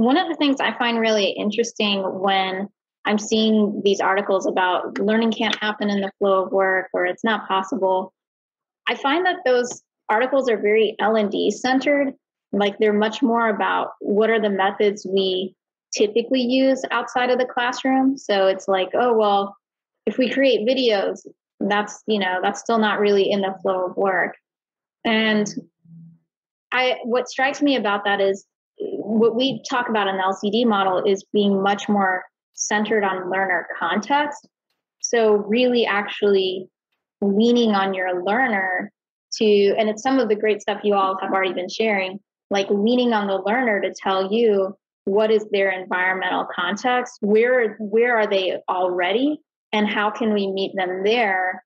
One of the things I find really interesting when I'm seeing these articles about learning can't happen in the flow of work or it's not possible, I find that those articles are very L&D centered. Like they're much more about what are the methods we typically use outside of the classroom. So it's like, oh, well, if we create videos, that's, you know, that's still not really in the flow of work. And I what strikes me about that is what we talk about in the LCD model is being much more centered on learner context. So really actually leaning on your learner to and it's some of the great stuff you all have already been sharing, like leaning on the learner to tell you what is their environmental context, where where are they already and how can we meet them there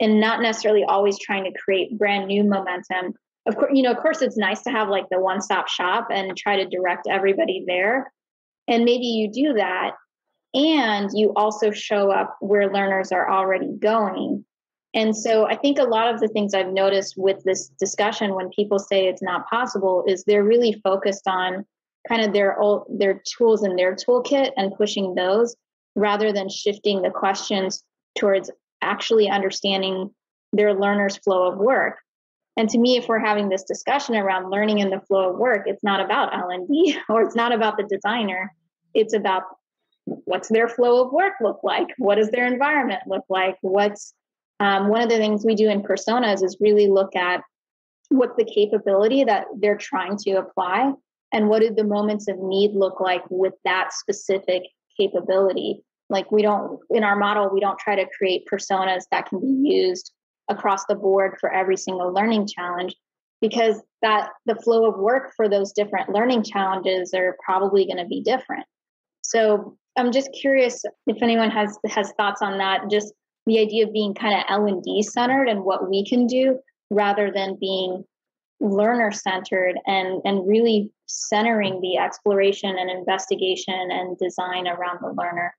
and not necessarily always trying to create brand new momentum of course you know of course it's nice to have like the one stop shop and try to direct everybody there. And maybe you do that and you also show up where learners are already going. And so i think a lot of the things i've noticed with this discussion when people say it's not possible is they're really focused on kind of their old their tools in their toolkit and pushing those rather than shifting the questions towards actually understanding their learners flow of work and to me if we're having this discussion around learning in the flow of work it's not about l&d or it's not about the designer. It's about what's their flow of work look like? What does their environment look like? What's um, one of the things we do in personas is really look at what's the capability that they're trying to apply and what did the moments of need look like with that specific capability. Like we don't in our model we don't try to create personas that can be used across the board for every single learning challenge because that the flow of work for those different learning challenges are probably going to be different. So i'm just curious if anyone has has thoughts on that just the idea of being kind of l&d centered and what we can do rather than being learner centered and and really centering the exploration and investigation and design around the learner